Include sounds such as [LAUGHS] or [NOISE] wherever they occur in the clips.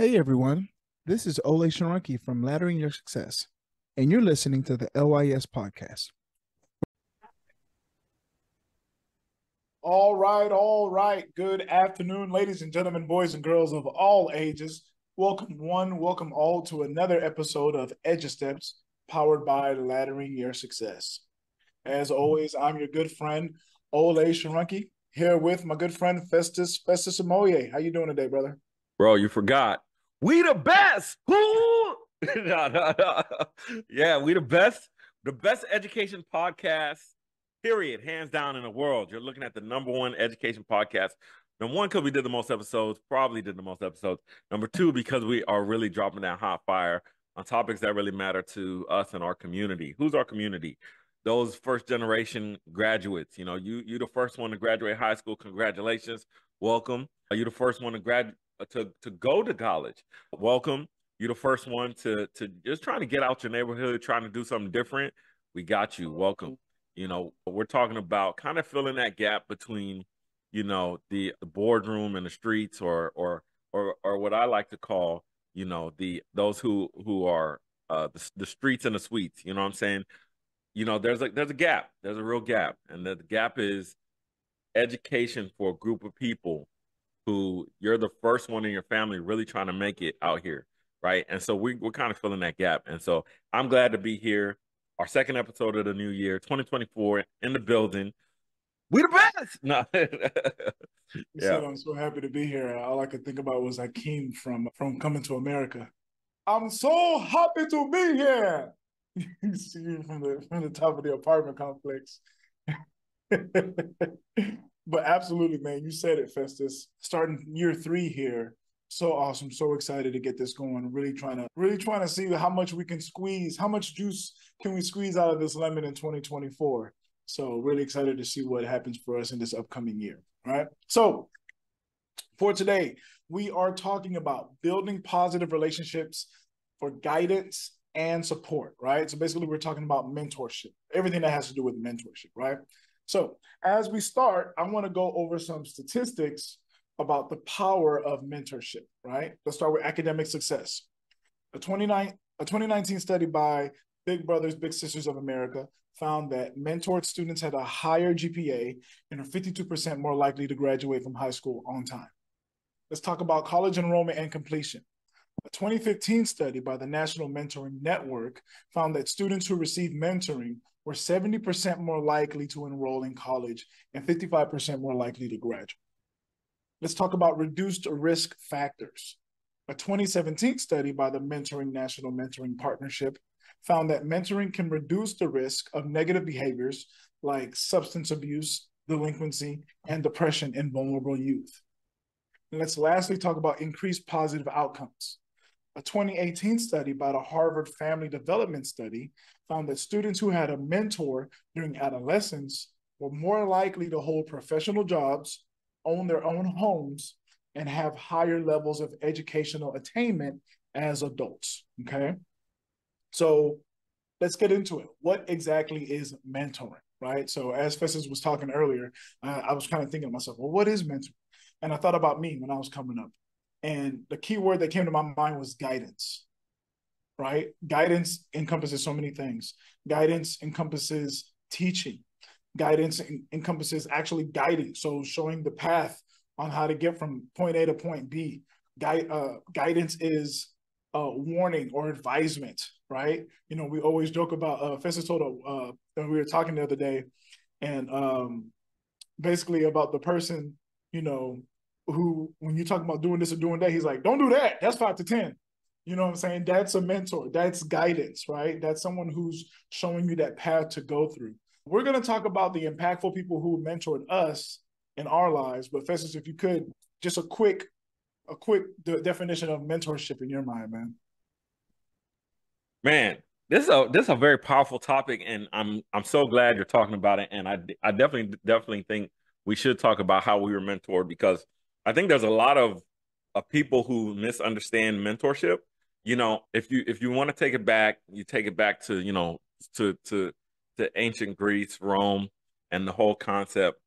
Hey everyone, this is Ole Sharanki from Laddering Your Success, and you're listening to the LYS podcast. All right, all right. Good afternoon, ladies and gentlemen, boys and girls of all ages. Welcome one, welcome all to another episode of Edu Steps, powered by Laddering Your Success. As always, I'm your good friend Ole Sharanki, here with my good friend Festus Festus Amoye. How you doing today, brother? Bro, you forgot. We the best. [LAUGHS] no, no, no. Yeah, we the best. The best education podcast, period, hands down in the world. You're looking at the number one education podcast. Number one, because we did the most episodes, probably did the most episodes. Number two, because we are really dropping that hot fire on topics that really matter to us and our community. Who's our community? Those first generation graduates. You know, you you the first one to graduate high school. Congratulations, welcome. Are you the first one to grad to to go to college. Welcome. You're the first one to to just trying to get out your neighborhood, trying to do something different. We got you. Welcome. You know, we're talking about kind of filling that gap between, you know, the, the boardroom and the streets, or or or or what I like to call, you know, the those who who are uh, the, the streets and the suites. You know what I'm saying? You know, there's a there's a gap. There's a real gap, and the, the gap is education for a group of people who you're the first one in your family really trying to make it out here, right? And so we, we're kind of filling that gap. And so I'm glad to be here. Our second episode of the new year, 2024, in the building. We the best. No. [LAUGHS] yeah. Said, I'm so happy to be here. All I could think about was I came from from coming to America. I'm so happy to be here. [LAUGHS] you see from the from the top of the apartment complex. [LAUGHS] but absolutely, man, you said it, Festus. Starting year three here, so awesome, so excited to get this going. Really trying to, really trying to see how much we can squeeze, how much juice can we squeeze out of this lemon in 2024. So really excited to see what happens for us in this upcoming year. Right. So for today, we are talking about building positive relationships for guidance and support, right? So basically, we're talking about mentorship, everything that has to do with mentorship, right? So, as we start, I want to go over some statistics about the power of mentorship, right? Let's start with academic success. A, 29, a 2019 study by Big Brothers Big Sisters of America found that mentored students had a higher GPA and are 52% more likely to graduate from high school on time. Let's talk about college enrollment and completion. A 2015 study by the National Mentoring Network found that students who receive mentoring were 70% more likely to enroll in college and 55% more likely to graduate. Let's talk about reduced risk factors. A 2017 study by the Mentoring National Mentoring Partnership found that mentoring can reduce the risk of negative behaviors like substance abuse, delinquency, and depression in vulnerable youth. And let's lastly talk about increased positive outcomes. A 2018 study by the Harvard Family Development Study found that students who had a mentor during adolescence were more likely to hold professional jobs, own their own homes, and have higher levels of educational attainment as adults. Okay. So let's get into it. What exactly is mentoring? Right. So, as Festus was talking earlier, uh, I was kind of thinking to myself, well, what is mentoring? And I thought about me when I was coming up. And the key word that came to my mind was guidance, right? Guidance encompasses so many things. Guidance encompasses teaching, guidance en- encompasses actually guiding, so showing the path on how to get from point A to point B. Guide, uh, guidance is uh, warning or advisement, right? You know, we always joke about uh Festus told uh we were talking the other day and um basically about the person, you know, who, when you talk about doing this or doing that, he's like, don't do that. That's five to 10. You know what I'm saying? That's a mentor. That's guidance, right? That's someone who's showing you that path to go through. We're going to talk about the impactful people who mentored us in our lives. But Festus, if you could, just a quick, a quick de- definition of mentorship in your mind, man. Man, this is a this is a very powerful topic, and I'm I'm so glad you're talking about it. And I I definitely definitely think we should talk about how we were mentored because I think there's a lot of, of people who misunderstand mentorship. You know, if you if you want to take it back, you take it back to you know to to to ancient Greece, Rome, and the whole concept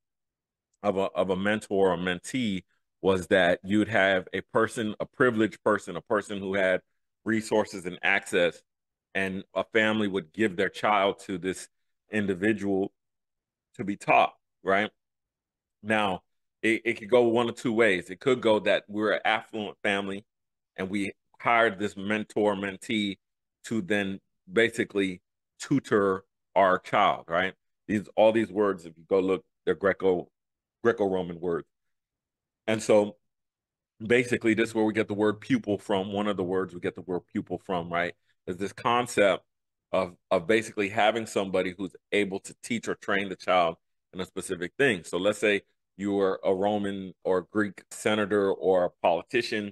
of a of a mentor or mentee was that you'd have a person, a privileged person, a person who had resources and access, and a family would give their child to this individual to be taught, right? Now, it, it could go one of two ways. It could go that we're an affluent family and we hired this mentor mentee to then basically tutor our child, right? These all these words, if you go look, they're Greco Greco-Roman words. And so basically this is where we get the word pupil from. One of the words we get the word pupil from, right? Is this concept of of basically having somebody who's able to teach or train the child in a specific thing. So let's say you were a Roman or Greek senator or a politician,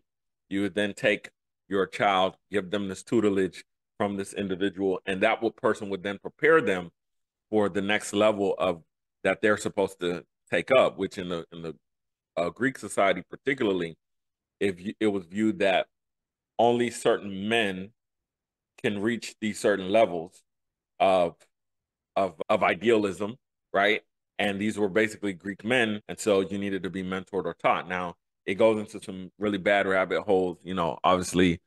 you would then take your child, give them this tutelage from this individual, and that person would then prepare them for the next level of that they're supposed to take up, which in the in the uh, Greek society particularly, if you, it was viewed that only certain men can reach these certain levels of of of idealism, right? And these were basically Greek men, and so you needed to be mentored or taught. Now it goes into some really bad rabbit holes. You know, obviously,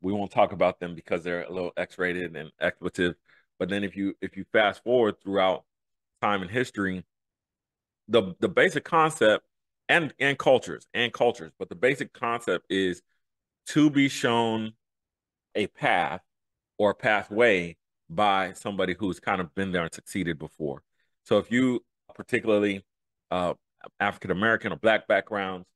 we won't talk about them because they're a little X-rated and expletive. But then if you if you fast forward throughout time and history, the the basic concept and and cultures and cultures, but the basic concept is to be shown a path or a pathway by somebody who's kind of been there and succeeded before. So if you particularly uh, African American or black backgrounds,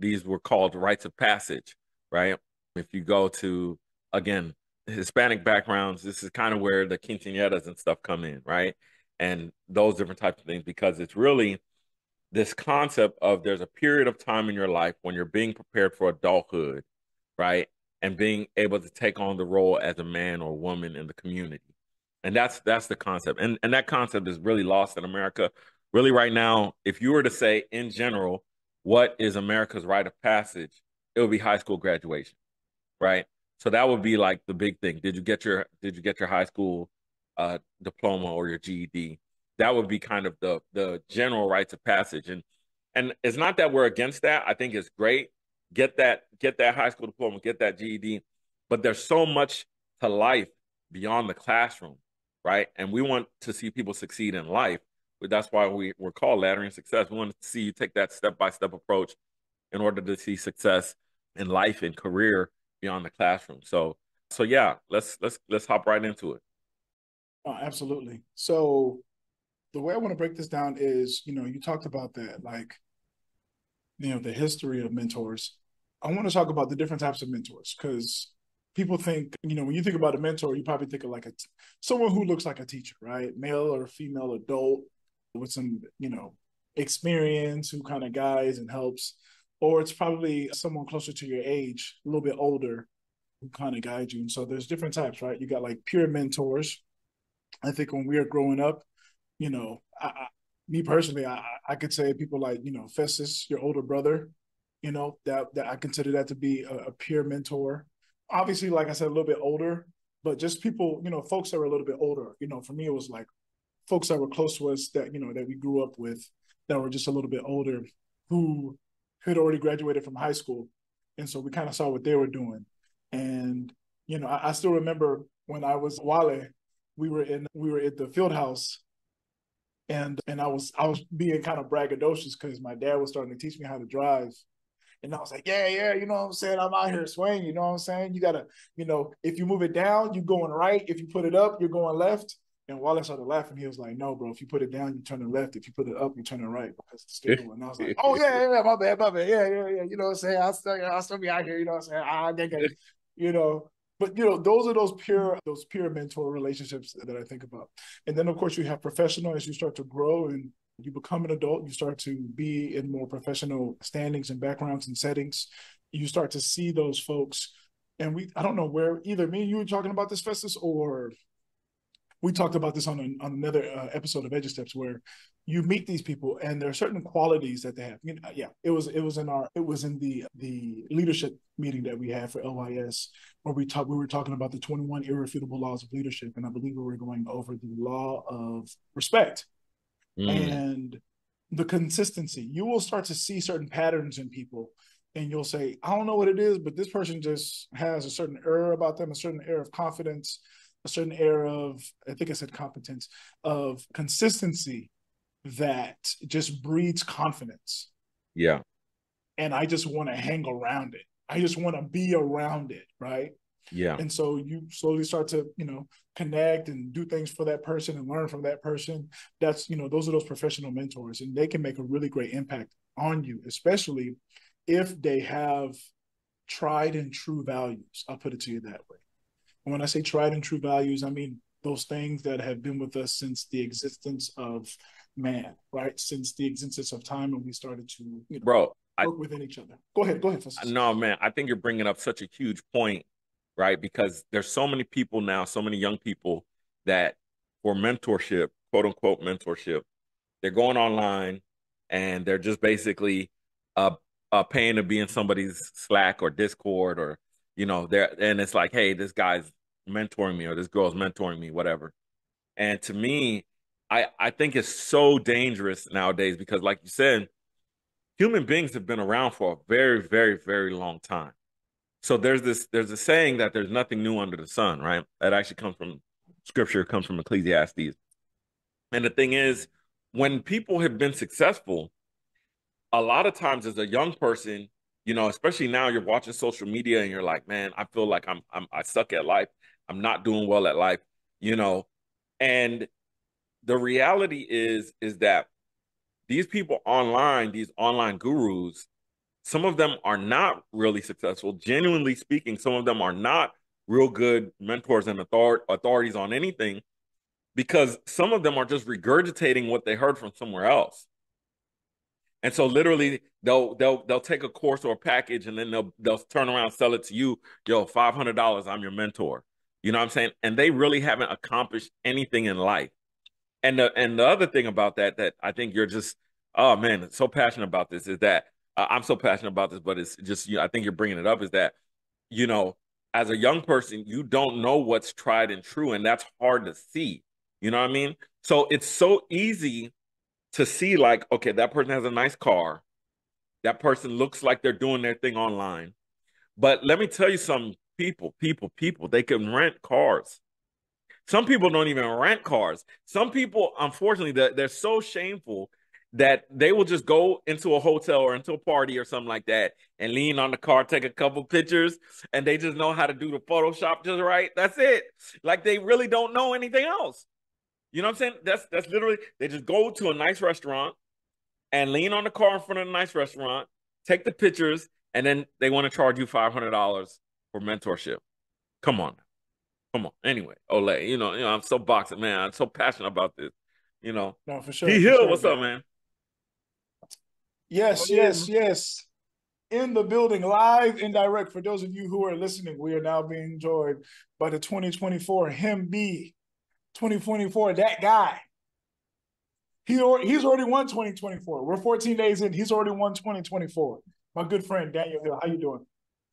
these were called rites of passage, right? If you go to again Hispanic backgrounds, this is kind of where the quinceañeras and stuff come in, right? And those different types of things because it's really this concept of there's a period of time in your life when you're being prepared for adulthood, right? And being able to take on the role as a man or woman in the community. And that's that's the concept. And and that concept is really lost in America. Really right now, if you were to say in general, what is America's rite of passage, it would be high school graduation. Right? So that would be like the big thing. Did you get your did you get your high school uh, diploma or your GED? that would be kind of the the general rites of passage and and it's not that we're against that i think it's great get that get that high school diploma get that ged but there's so much to life beyond the classroom right and we want to see people succeed in life that's why we, we're called laddering success we want to see you take that step-by-step approach in order to see success in life and career beyond the classroom so so yeah let's let's let's hop right into it oh, absolutely so the way I want to break this down is, you know, you talked about that, like, you know, the history of mentors. I want to talk about the different types of mentors because people think, you know, when you think about a mentor, you probably think of like a someone who looks like a teacher, right? Male or female adult with some, you know, experience who kind of guides and helps. Or it's probably someone closer to your age, a little bit older, who kind of guides you. And so there's different types, right? You got like peer mentors. I think when we are growing up, you know, I, I, me personally, I, I could say people like, you know, Festus, your older brother, you know, that, that I consider that to be a, a peer mentor. Obviously, like I said, a little bit older, but just people, you know, folks that were a little bit older. You know, for me, it was like folks that were close to us that, you know, that we grew up with that were just a little bit older who had already graduated from high school. And so we kind of saw what they were doing. And, you know, I, I still remember when I was Wale, we were in we were at the field house and and I was I was being kind of braggadocious because my dad was starting to teach me how to drive. And I was like, yeah, yeah, you know what I'm saying? I'm out here swinging, you know what I'm saying? You gotta, you know, if you move it down, you're going right. If you put it up, you're going left. And Wallace started laughing. He was like, no, bro, if you put it down, you turn it left. If you put it up, you turn it right because it's still And I was like, oh, yeah, yeah, my bad, my bad. Yeah, yeah, yeah. You know what I'm saying? I'll still, I'll still be out here, you know what I'm saying? I get it. You know, but you know those are those peer those peer mentor relationships that i think about and then of course you have professional as you start to grow and you become an adult you start to be in more professional standings and backgrounds and settings you start to see those folks and we i don't know where either me and you were talking about this festus or we talked about this on, a, on another uh, episode of Edu Steps where you meet these people and there are certain qualities that they have. You know, yeah, it was it was in our it was in the the leadership meeting that we had for LYS where we talked we were talking about the 21 irrefutable laws of leadership and I believe we were going over the law of respect. Mm. And the consistency. You will start to see certain patterns in people and you'll say, I don't know what it is, but this person just has a certain air about them, a certain air of confidence, a certain air of, I think I said competence, of consistency that just breeds confidence. Yeah. And I just want to hang around it. I just want to be around it. Right. Yeah. And so you slowly start to, you know, connect and do things for that person and learn from that person. That's, you know, those are those professional mentors and they can make a really great impact on you, especially if they have tried and true values. I'll put it to you that way. And when I say tried and true values, I mean those things that have been with us since the existence of man, right? Since the existence of time and we started to, you know, bro, work I, within each other. Go ahead, go ahead. Festus. no, man, I think you're bringing up such a huge point, right? Because there's so many people now, so many young people that for mentorship, quote unquote mentorship, they're going online and they're just basically uh, uh paying to be in somebody's Slack or Discord or you know, there and it's like, hey, this guy's mentoring me or this girl's mentoring me, whatever. And to me, I I think it's so dangerous nowadays because, like you said, human beings have been around for a very, very, very long time. So there's this there's a saying that there's nothing new under the sun, right? That actually comes from scripture, comes from Ecclesiastes. And the thing is, when people have been successful, a lot of times as a young person, you know, especially now you're watching social media and you're like, man, I feel like I'm, I'm I suck at life. I'm not doing well at life, you know. And the reality is is that these people online, these online gurus, some of them are not really successful. Genuinely speaking, some of them are not real good mentors and author- authorities on anything because some of them are just regurgitating what they heard from somewhere else. And so literally they'll they'll they'll take a course or a package and then they'll they'll turn around sell it to you, yo, five hundred dollars, I'm your mentor. You know what I'm saying? And they really haven't accomplished anything in life. And the and the other thing about that that I think you're just oh man, so passionate about this is that uh, I'm so passionate about this, but it's just you know, I think you're bringing it up is that you know as a young person you don't know what's tried and true, and that's hard to see. You know what I mean? So it's so easy to see like okay that person has a nice car, that person looks like they're doing their thing online, but let me tell you some people, people, people they can rent cars some people don't even rent cars. Some people, unfortunately, they're, they're so shameful that they will just go into a hotel or into a party or something like that and lean on the car, take a couple pictures, and they just know how to do the Photoshop just right. That's it. Like they really don't know anything else. You know what I'm saying? That's that's literally they just go to a nice restaurant and lean on the car in front of a nice restaurant, take the pictures, and then they want to charge you five hundred dollars for mentorship. Come on. Come on. Anyway, Ole, you know, you know, I'm so boxing, man. I'm so passionate about this. You know. No, for sure. T for Hill, sure, what's man. up, man? Yes, Oh, yeah. yes, yes. In the building, live and direct. For those of you who are listening, we are now being joined by the 2024 Him B. 2024, that guy. He already, he's already won 2024. We're 14 days in. He's already won 2024. My good friend Daniel Hill. How you doing?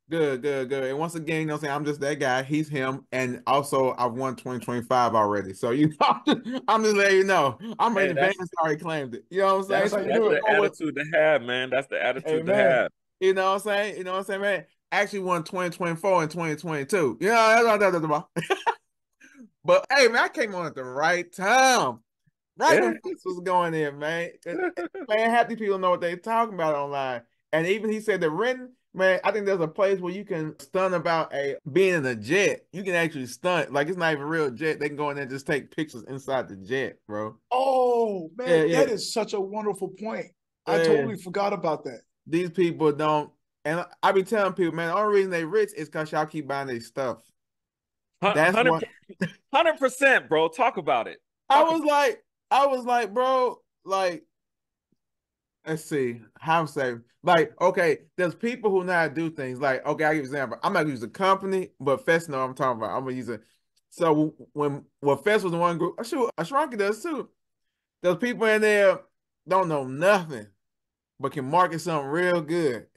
Good, good, good. And once again, you know what I'm saying? I'm just that guy. He's him. And also, I've won 2025 already. So, you know, [LAUGHS] I'm just letting you know. I'm Hey, in that's- advance already claimed it. You know what I'm saying? That's how That's the it. Oh, attitude to have, man. That's the attitude to have. You know what I'm saying? You know what I'm saying, man? Actually won 2024 and 2022. You know, that's what I'm talking about. [LAUGHS] But hey, man, I came on at the right time. Right when this was going in, man. [LAUGHS] man, half these people know what they're talking about online. And even he said that renting, man, I think there's a place where you can stunt about a being in a jet. You can actually stunt. Like it's not even a real jet. They can go in there and just take pictures inside the jet, bro. Oh, man, Yeah, yeah. that is such a wonderful point. I totally forgot about that. These people don't and I be telling people, man, the only reason they rich is because y'all keep buying their stuff. That's [LAUGHS] Hundred percent, bro. Talk about it. I was like, I was like, bro, like, let's see, how I'm saying, like, okay, there's people who know how to do things. Like, okay, I'll give you an example. I'm not gonna use a company, but Fest know what I'm talking about. I'm gonna use it. So when when Fest was one group, sure, Ashranki does too. There's people in there don't know nothing, but can market something real good,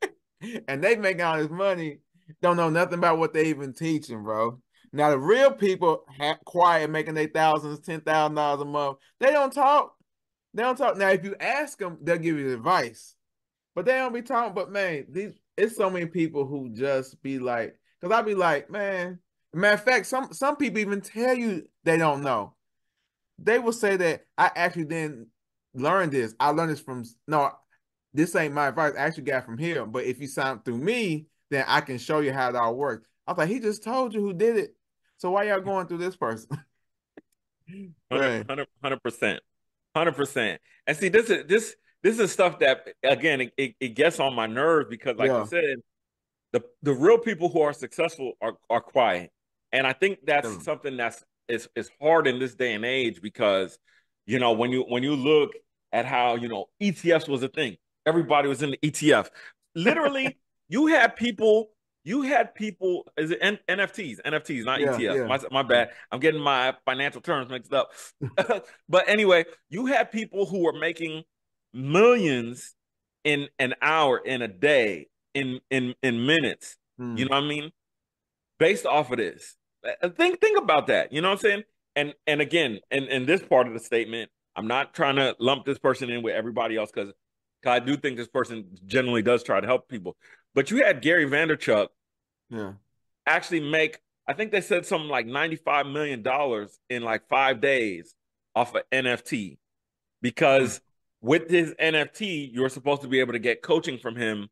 [LAUGHS] and they make all this money, don't know nothing about what they even teaching, bro. Now the real people ha- quiet, making their thousands, ten thousand dollars a month. They don't talk. They don't talk. Now, if you ask them, they'll give you advice, but they don't be talking. But man, these it's so many people who just be like, because I be like, man. Matter of fact, some some people even tell you they don't know. They will say that I actually didn't learn this. I learned this from no, this ain't my advice. I actually got from here. But if you sign through me, then I can show you how it all works. I was like, he just told you who did it. So why y'all going through this person? [LAUGHS] 100 percent, hundred percent. And see, this is this this is stuff that again it, it, it gets on my nerves because, like yeah. I said, the the real people who are successful are are quiet, and I think that's mm. something that's is is hard in this day and age because you know when you when you look at how you know ETFs was a thing, everybody was in the ETF. Literally, [LAUGHS] you had people you had people is it N- NFTs, NFTs, not yeah, ETFs. Yeah. My, my bad. I'm getting my financial terms mixed up. [LAUGHS] but anyway, you had people who were making millions in an hour, in a day, in in in minutes. Hmm. You know what I mean? Based off of this. Uh, think think about that. You know what I'm saying? And and again, in, in this part of the statement, I'm not trying to lump this person in with everybody else because I do think this person generally does try to help people. But you had Gary Vaynerchuk yeah. actually make, I think they said something like $95 million in like five days off of NFT. Because mm-hmm. with his NFT, you're supposed to be able to get coaching from him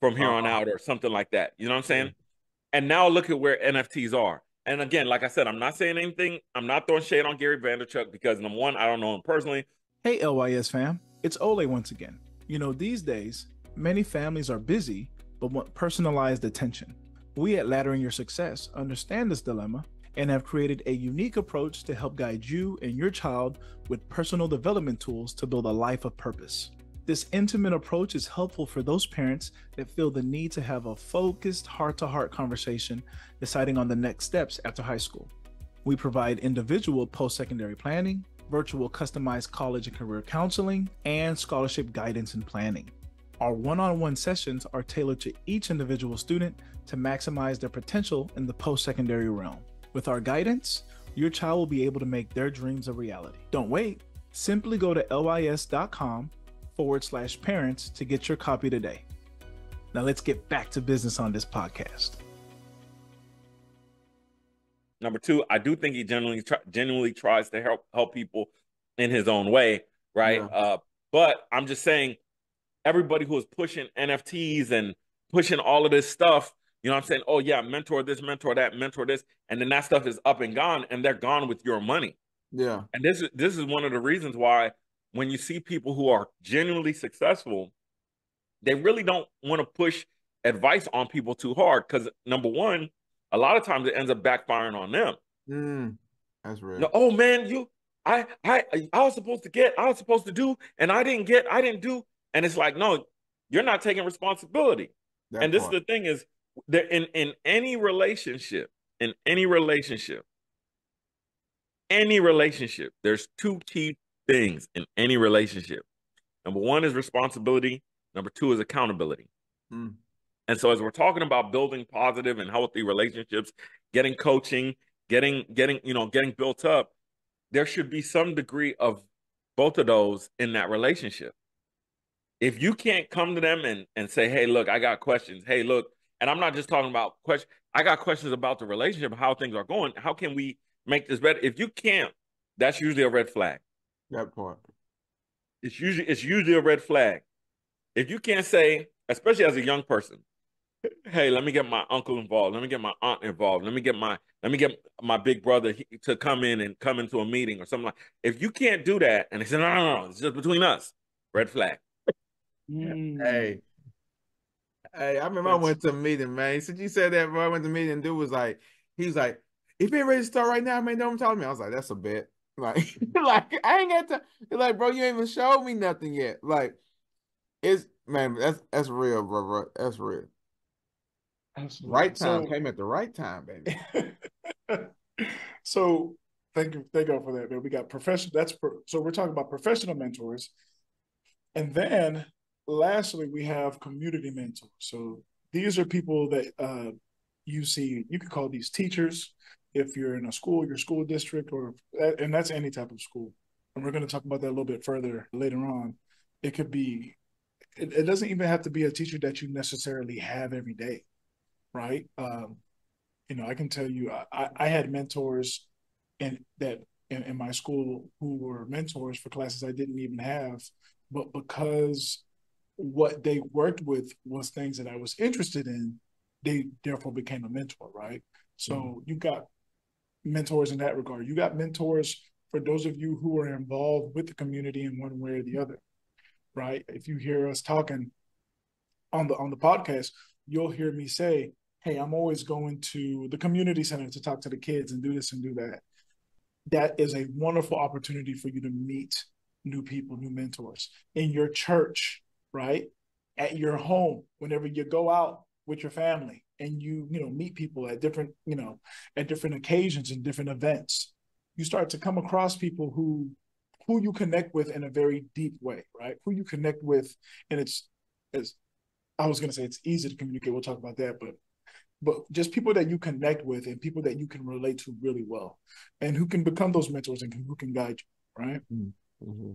from here uh-huh. on out or something like that. You know what I'm saying? Mm-hmm. And now look at where NFTs are. And again, like I said, I'm not saying anything. I'm not throwing shade on Gary Vaynerchuk because number one, I don't know him personally. Hey, LYS fam, it's Ole once again. You know, these days, many families are busy but want personalized attention. We at Laddering Your Success understand this dilemma and have created a unique approach to help guide you and your child with personal development tools to build a life of purpose. This intimate approach is helpful for those parents that feel the need to have a focused heart to heart conversation deciding on the next steps after high school. We provide individual post secondary planning, virtual customized college and career counseling, and scholarship guidance and planning. Our one on one sessions are tailored to each individual student to maximize their potential in the post secondary realm. With our guidance, your child will be able to make their dreams a reality. Don't wait. Simply go to lys.com forward slash parents to get your copy today. Now let's get back to business on this podcast. Number two, I do think he genuinely genuinely tries to help help people in his own way, right? Yeah. Uh, but I'm just saying, everybody who is pushing NFTs and pushing all of this stuff, you know, I'm saying, oh yeah, mentor this, mentor that, mentor this, and then that stuff is up and gone, and they're gone with your money. Yeah, and this is this is one of the reasons why when you see people who are genuinely successful, they really don't want to push advice on people too hard because number one, a lot of times it ends up backfiring on them. Mm, that's real. Oh man, you I I I was supposed to get, I was supposed to do, and I didn't get, I didn't do. And it's like, no, you're not taking responsibility. That and this part. is the thing is that in in any relationship, in any relationship, any relationship, there's two key things in any relationship. Number one is responsibility. Number two is accountability. Mm. And so as we're talking about building positive and healthy relationships, getting coaching, getting getting, you know, getting built up, there should be some degree of both of those in that relationship. If you can't come to them and and say, "Hey, look, I got questions. Hey, look, and I'm not just talking about questions. I got questions about the relationship, how things are going. How can we make this better? If you can't, that's usually a red flag. That part. It's usually it's usually a red flag. If you can't say, especially as a young person, hey, let me get my uncle involved. Let me get my aunt involved. Let me get my let me get my big brother to come in and come into a meeting or something like. If you can't do that, and they say, no, no, no, it's just between us. Red flag. Mm. Hey, hey, I remember That's... I went to a meeting, man. Since you said that, bro, I went to a meeting. Dude was like, he was like, if you ain't ready to start right now, man, don't tell me. I was like, that's a bet. [LAUGHS] Like, [LAUGHS] like I ain't got to. Like, bro, you ain't even showed me nothing yet. Like, it's man, that's that's real, bro. bro. That's real. Absolutely. Right time so, came at the right time, baby. [LAUGHS] so thank you, thank you for that, man. We got professional. That's pro, so we're talking about professional mentors, and then lastly, we have community mentors. So these are people that uh, you see. You could call these teachers if you're in a school, your school district, or and that's any type of school. and we're going to talk about that a little bit further later on. It could be, it, it doesn't even have to be a teacher that you necessarily have every day, right? Um, you know, I can tell you, I, I had mentors in that in, in my school who were mentors for classes I didn't even have, but because what they worked with was things that I was interested in, they therefore became a mentor, right? So mm-hmm. you got mentors in that regard. You got mentors for those of you who are involved with the community in one way or the other, right? If you hear us talking on the on the podcast, you'll hear me say, "Hey, I'm always going to the community center to talk to the kids and do this and do that." That is a wonderful opportunity for you to meet new people, new mentors in your church, right? At your home, whenever you go out with your family and you, you know, meet people at different, you know, at different occasions and different events, you start to come across people who who you connect with in a very deep way, right? Who you connect with, and it's as I was gonna say it's easy to communicate. We'll talk about that, but but just people that you connect with and people that you can relate to really well, and who can become those mentors and who can guide you, right? Mm-hmm.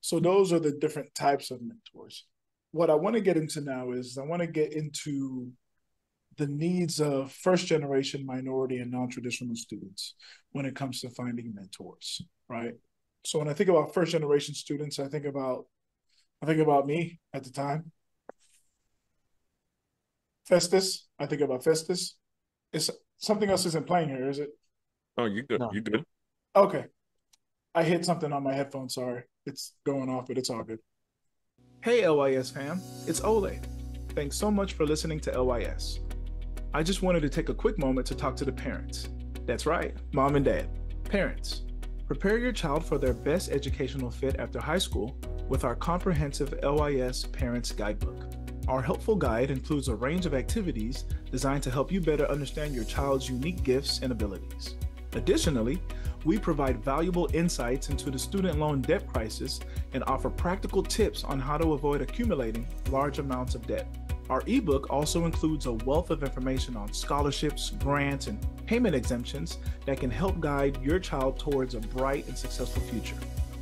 So those are the different types of mentors. What I want to get into now is I want to get into the needs of first generation minority and non-traditional students when it comes to finding mentors, right? So when I think about first generation students, I think about I think about me at the time. Festus, I think about Festus. It's something else isn't playing here, is it? Oh, you good. No. You good. Okay. I hit something on my headphone. Sorry. It's going off, but it's all good. Hey, LYS fam. It's Ole. Thanks so much for listening to LYS. I just wanted to take a quick moment to talk to the parents. That's right, mom and dad. Parents, prepare your child for their best educational fit after high school with our comprehensive LYS Parents Guidebook. Our helpful guide includes a range of activities designed to help you better understand your child's unique gifts and abilities. Additionally, we provide valuable insights into the student loan debt crisis and offer practical tips on how to avoid accumulating large amounts of debt. Our ebook also includes a wealth of information on scholarships, grants, and payment exemptions that can help guide your child towards a bright and successful future.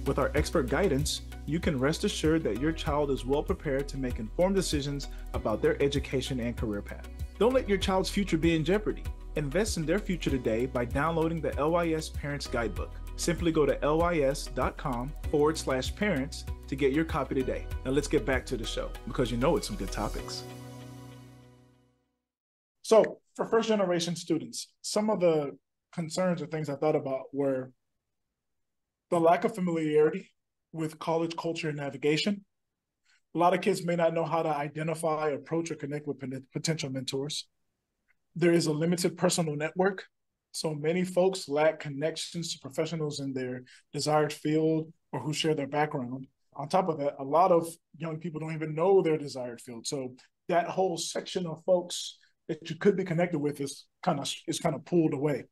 With our expert guidance, you can rest assured that your child is well prepared to make informed decisions about their education and career path. Don't let your child's future be in jeopardy. Invest in their future today by downloading the LYS Parents Guidebook. Simply go to lys.com forward slash parents to get your copy today. Now let's get back to the show because you know it's some good topics. So, for first generation students, some of the concerns or things I thought about were the lack of familiarity with college culture and navigation. A lot of kids may not know how to identify, approach, or connect with potential mentors there is a limited personal network. So many folks lack connections to professionals in their desired field or who share their background. On top of that, a lot of young people don't even know their desired field. So that whole section of folks that you could be connected with is kind of is kind of pulled away.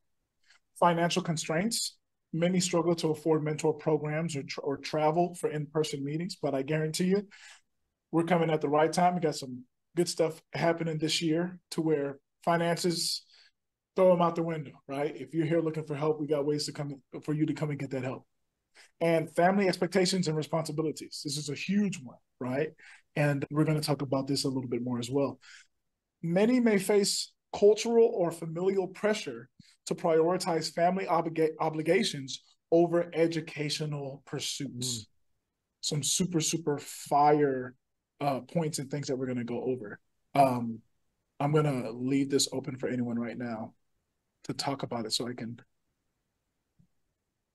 Financial constraints. Many struggle to afford mentor programs or, or travel for in-person meetings, but I guarantee you, we're coming at the right time. We got some good stuff happening this year to where finances, throw them out the window, right? If you're here looking for help, we got ways to come for you to come and get that help. And family expectations and responsibilities. This is a huge one, right? And we're going to talk about this a little bit more as well. Many may face cultural or familial pressure to prioritize family obliga- obligations over educational pursuits. Mm. Some super, super fire uh, points and things that we're going to go over. Um, I'm gonna leave this open for anyone right now to talk about it, so I can.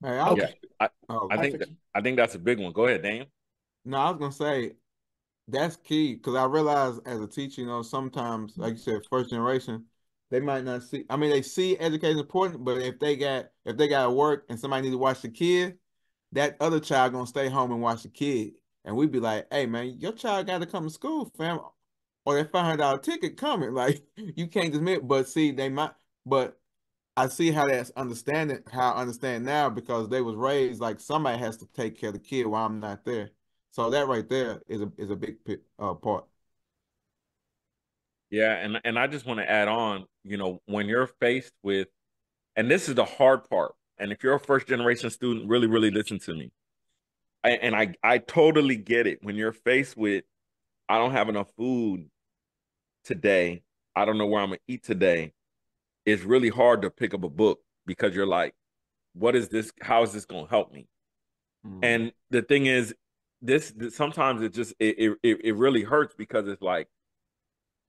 Hey, okay. I, oh, I think I think that's a big one. Go ahead, Dan. No, I was gonna say that's key because I realize as a teacher, you know, sometimes, like you said, first generation, they might not see. I mean, they see education important, but if they got if they got to work and somebody need to watch the kid, that other child gonna stay home and watch the kid, and we'd be like, "Hey, man, your child got to come to school, fam or that five hundred dollar ticket coming. [LAUGHS] Like you can't just admit. But see, they might. But I see how that's understanding. How I understand now because they was raised like somebody has to take care of the kid while I'm not there. So that right there is a is a big uh, part. Yeah, and and I just want to add on. You know, when you're faced with, and this is the hard part and if you're a first generation student, really, really listen to me. I, and I, I totally get it. When you're faced with, I don't have enough food today. I don't know where I'm gonna eat today. It's really hard to pick up a book because you're like, what is this? How is this gonna help me? Mm. And the thing is, this, this sometimes it just it, it it really hurts because it's like,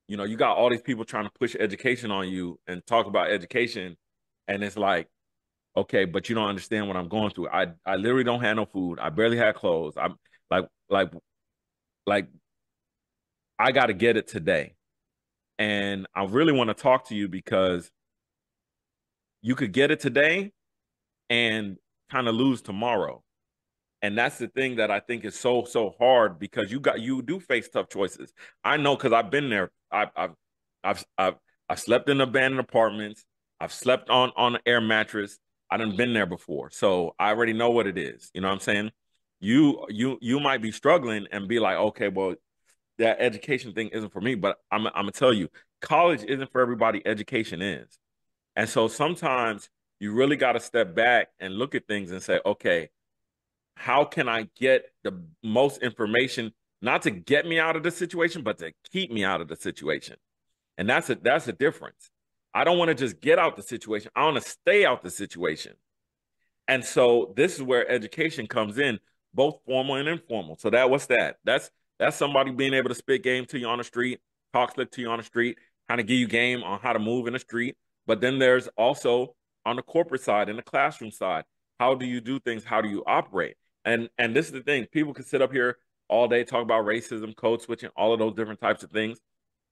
you know, you got all these people trying to push education on you and talk about education, and it's like, okay, but you don't understand what I'm going through. I I literally don't have no food. I barely had clothes. I'm like like like I got to get it today. And I really want to talk to you because you could get it today and kind of lose tomorrow. And that's the thing that I think is so so hard because you got you do face tough choices. I know because I've been there. I've I've I've I've, I've slept in abandoned apartments. I've slept on on an air mattress. I done been there before, so I already know what it is. You know what I'm saying? You you you might be struggling and be like, okay, well, that education thing isn't for me. But I'm I'm gonna tell you, college isn't for everybody. Education is, and so sometimes you really got to step back and look at things and say, okay, how can I get the most information, not to get me out of the situation, but to keep me out of the situation? And that's a that's a difference. I don't want to just get out the situation. I want to stay out the situation. And so this is where education comes in, both formal and informal. So that what's that? That's that's somebody being able to spit game to you on the street, talk slick to you on the street, kind of give you game on how to move in the street. But then there's also on the corporate side, in the classroom side, how do you do things? How do you operate? And and this is the thing: people can sit up here all day talk about racism, code switching, all of those different types of things.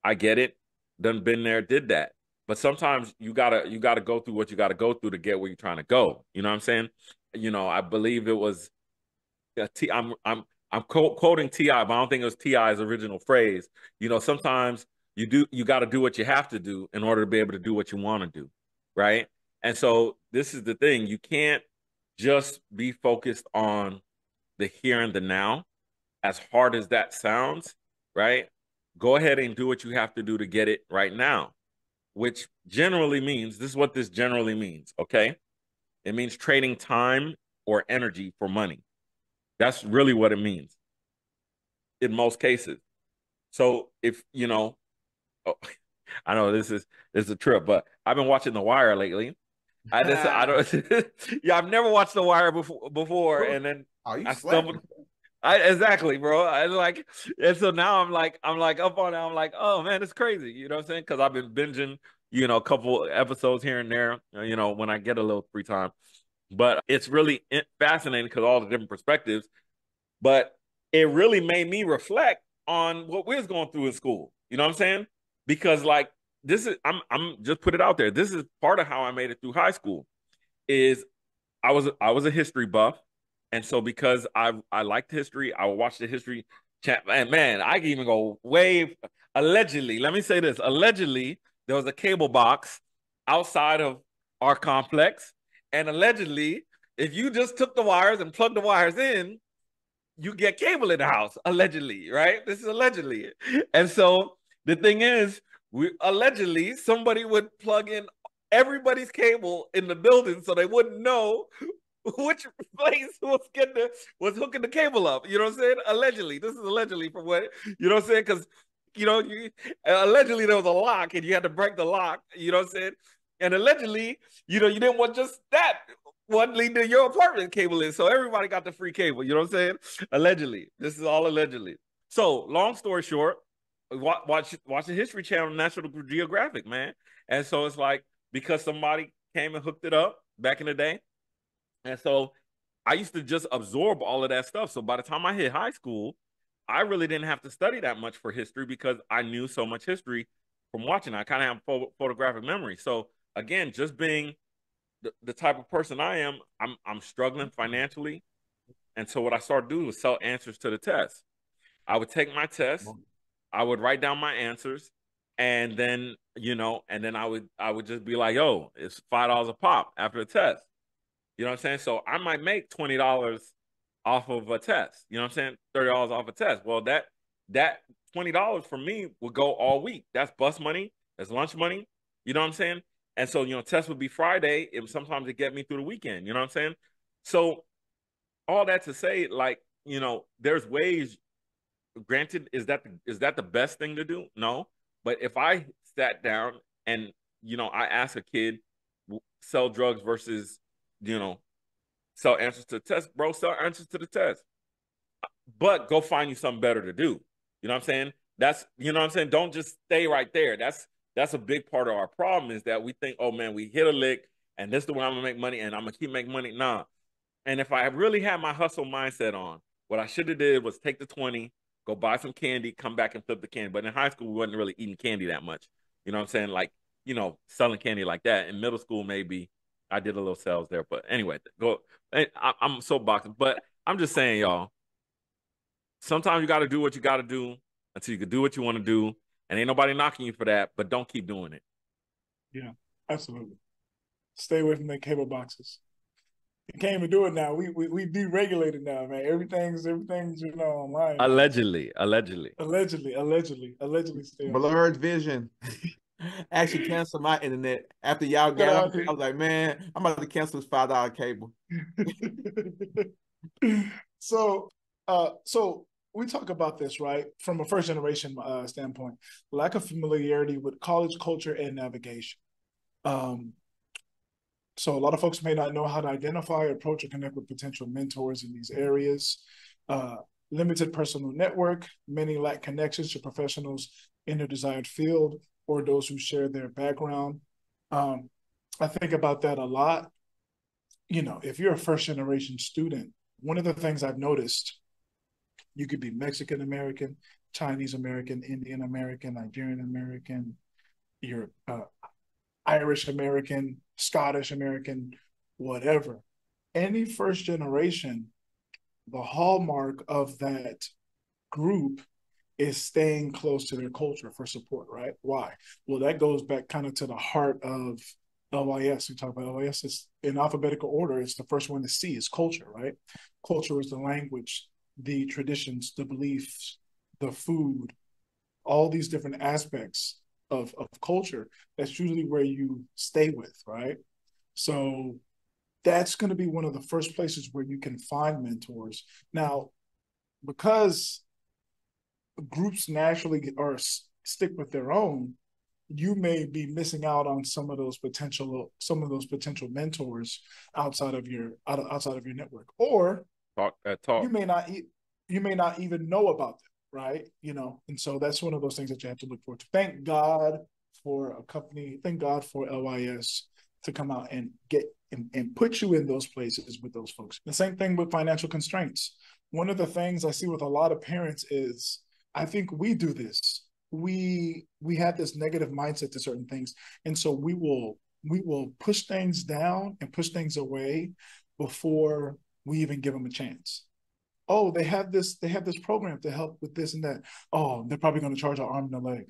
I get it. Done been there, did that. But sometimes you gotta you gotta go through what you gotta go through to get where you're trying to go. You know what I'm saying? You know, I believe it was. T, I'm I'm I'm quoting T.I., but I don't think it was T.I.'s original phrase. You know, sometimes you do you got to do what you have to do in order to be able to do what you want to do, right? And so this is the thing: you can't just be focused on the here and the now, as hard as that sounds, right? Go ahead and do what you have to do to get it right now which generally means this is what this generally means, okay? It means trading time or energy for money. That's really what it means in most cases. So if, you know, oh, [LAUGHS] I know this is this is a trip, but I've been watching The Wire lately. I just I don't [LAUGHS] yeah, I've never watched The Wire before before and then oh, I stumbled I exactly, bro. I like, and so now I'm like, I'm like up on it. I'm like, oh man, it's crazy. You know what I'm saying? Because I've been binging, you know, a couple episodes here and there. Uh, you know, when I get a little free time, but it's really fascinating because all the different perspectives. But it really made me reflect on what we was going through in school. You know what I'm saying? Because like this is, I'm, I'm just put it out there. This is part of how I made it through high school. Is I was, I was a history buff. And so because I I liked history, I would watch the history chat. And man, I can even go way allegedly. Let me say this: allegedly, there was a cable box outside of our complex, and allegedly, if you just took the wires and plugged the wires in, you get cable in the house. Allegedly, right? This is allegedly. And so the thing is, we allegedly somebody would plug in everybody's cable in the building so they wouldn't know [LAUGHS] which place was getting the, was hooking the cable up. You know what I'm saying? Allegedly, this is allegedly from what you know what I'm saying? Because you know, you allegedly there was a lock and you had to break the lock. You know what I'm saying? And allegedly, you know, you didn't want just that one leading to your apartment cable in, so everybody got the free cable. You know what I'm saying? Allegedly, this is all allegedly. So, long story short, watch watch, the History Channel, National Geographic, man. And so it's like because somebody came and hooked it up back in the day, and so I used to just absorb all of that stuff. So by the time I hit high school, I really didn't have to study that much for history because I knew so much history from watching. I kind of have pho- photographic memory. So again, just being the, the type of person I am, I'm I'm struggling financially. And so what I started doing was sell answers to the test. I would take my test, I would write down my answers, and then you know, and then I would I would just be like, yo, it's five dollars a pop after the test. You know what I'm saying? So I might make twenty dollars off of a test. You know what I'm saying? Thirty dollars off a test. Well, that that twenty dollars for me would go all week. That's bus money. That's lunch money. You know what I'm saying? And so, you know, test would be Friday. It sometimes it get me through the weekend. You know what I'm saying? So all that to say, like, you know, there's ways. Granted, is that the, is that the best thing to do? No. But if I sat down and you know, I ask a kid sell drugs versus, you know, sell answers to the test, bro, sell answers to the test. But go find you something better to do. You know what I'm saying? That's you know what I'm saying? Don't just stay right there. That's that's a big part of our problem is that we think, oh man, we hit a lick and this is the way I'm gonna make money and I'm gonna keep making money. Nah. And if I really had my hustle mindset on, what I should have did was take the 20, go buy some candy, come back and flip the candy. But in high school, we wasn't really eating candy that much. You know what I'm saying? Like, you know, selling candy like that. In middle school, maybe I did a little sales there. But anyway, go. I, am so boxing, but I'm just saying, y'all. Sometimes you got to do what you got to do until you can do what you want to do, and ain't nobody knocking you for that. But don't keep doing it. Yeah, absolutely. Stay away from the cable boxes. You can't even do it now. We we we deregulated now, man. Everything's everything's you know online. Allegedly, allegedly, allegedly, allegedly, allegedly. Still blurred vision. [LAUGHS] Actually, cancel my internet after y'all got up. I was like, man, I'm about to cancel this five dollar cable. [LAUGHS] so, uh, so we talk about this right from a first generation uh, standpoint, lack of familiarity with college culture and navigation. Um, so a lot of folks may not know how to identify, approach, or connect with potential mentors in these areas. Uh, limited personal network, many lack connections to professionals in their desired field or those who share their background. Um, I think about that a lot. You know, if you're a first generation student, one of the things I've noticed, you could be Mexican American, Chinese American, Indian American, Nigerian American, you're uh, Irish American, Scottish American, whatever. Any first generation, the hallmark of that group is staying close to their culture for support, right? Why? Well, that goes back kind of to the heart of LYS. We talk about LYS is in alphabetical order. It's the first one to see is culture, right? Culture is the language, the traditions, the beliefs, the food, all these different aspects of, of culture, that's usually where you stay with, right? So that's going to be one of the first places where you can find mentors. Now, because groups naturally get, or stick with their own, you may be missing out on some of those potential some of those potential mentors outside of your outside of your network, or talk, uh, talk. you may not you may not even know about them right? You know, and so that's one of those things that you have to look forward to. Thank God for a company, thank God for LYS to come out and get and, and put you in those places with those folks. The same thing with financial constraints. One of the things I see with a lot of parents is I think we do this. We we have this negative mindset to certain things. And so we will we will push things down and push things away before we even give them a chance oh, they have this, they have this program to help with this and that. Oh, they're probably going to charge our arm and a leg.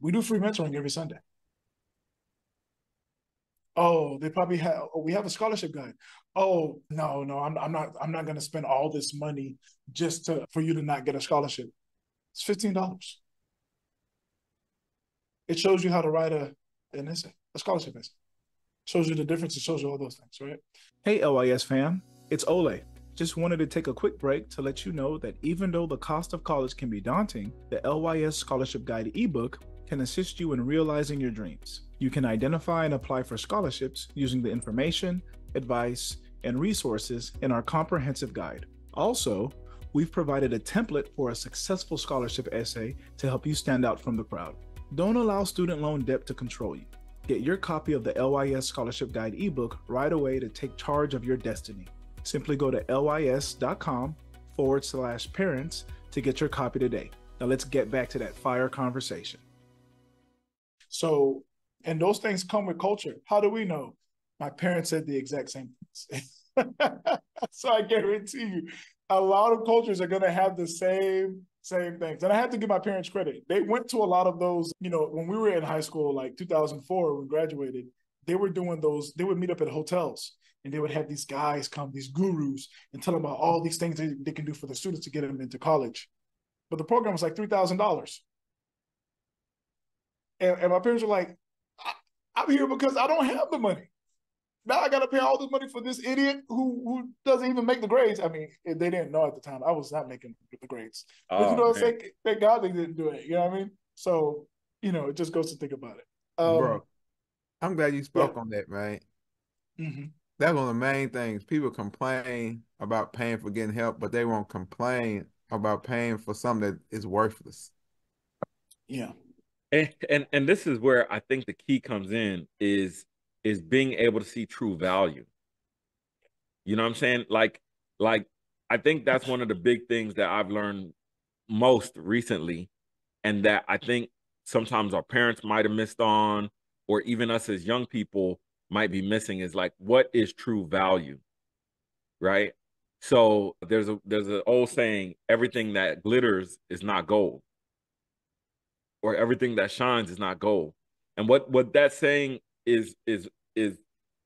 We do free mentoring every Sunday. Oh, they probably have. Oh, we have a scholarship guide. Oh, no, no, I'm, I'm not. I'm not going to spend all this money just to for you to not get a scholarship. It's fifteen dollars. It shows you how to write a an essay, a scholarship essay. Shows you the difference. It shows you all those things, right? Hey, LYS fam, it's Olay. Just wanted to take a quick break to let you know that even though the cost of college can be daunting, the LYS Scholarship Guide ebook can assist you in realizing your dreams. You can identify and apply for scholarships using the information, advice, and resources in our comprehensive guide. Also, we've provided a template for a successful scholarship essay to help you stand out from the crowd. Don't allow student loan debt to control you. Get your copy of the LYS Scholarship Guide ebook right away to take charge of your destiny. Simply go to lys.com forward slash parents to get your copy today. Now let's get back to that fire conversation. So, and those things come with culture. How do we know? My parents said the exact same things. [LAUGHS] so I guarantee you, a lot of cultures are going to have the same same things. And I have to give my parents credit. They went to a lot of those, you know, when we were in high school, like 2004, when we graduated, they were doing those, they would meet up at hotels and they would have these guys come, these gurus, and tell them about all these things they, they can do for the students to get them into college. But the program was like three thousand dollars, and my parents were like, I'm here because I don't have the money. Now I got to pay all this money for this idiot who who doesn't even make the grades. I mean, they didn't know at the time. I was not making the grades. But Oh, you know what I'm saying? Thank God they didn't do it. You know what I mean? So, you know, it just goes to think about it. Um, Bro, I'm glad you spoke on that, man. mhm. That's one of the main things. People complain about paying for getting help, but they won't complain about paying for something that is worthless. Yeah. and, and and this is where I think the key comes in is is being able to see true value. You know what I'm saying? Like like I think that's one of the big things that I've learned most recently and that I think sometimes our parents might have missed on or even us as young people might be missing is like what is true value? Right? So there's a there's an old saying everything that glitters is not gold or everything that shines is not gold. And what what that saying is is is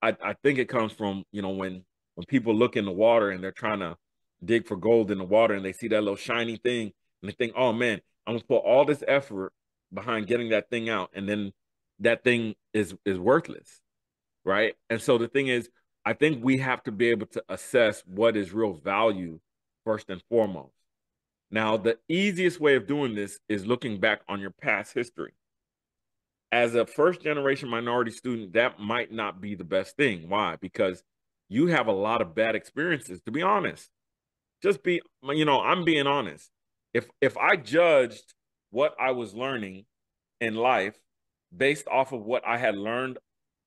I, I think it comes from you know when when people look in the water and they're trying to dig for gold in the water and they see that little shiny thing and they think, oh man, I'm gonna put all this effort behind getting that thing out, and then that thing is is worthless, right? And so the thing is, I think we have to be able to assess what is real value first and foremost. Now, the easiest way of doing this is looking back on your past history. As a first generation minority student, that might not be the best thing. Why? Because you have a lot of bad experiences, to be honest. Just be, you know, I'm being honest. If if I judged what I was learning in life based off of what I had learned,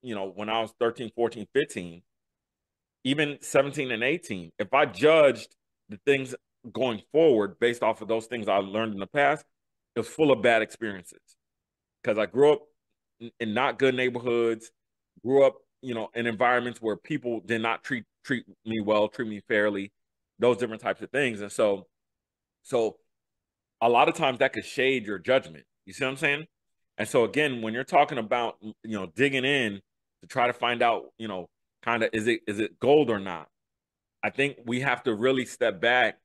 you know, when I was 13, 14, 15, even 17 and 18, if I judged the things going forward based off of those things I learned in the past, it was full of bad experiences. Because I grew up in- in not good neighborhoods, grew up, you know, in environments where people did not treat treat me well, treat me fairly, those different types of things. And so, so a lot of times that could shade your judgment. You see what I'm saying? And so again, when you're talking about you know digging in to try to find out, you know, kind of is it is it gold or not? I think we have to really step back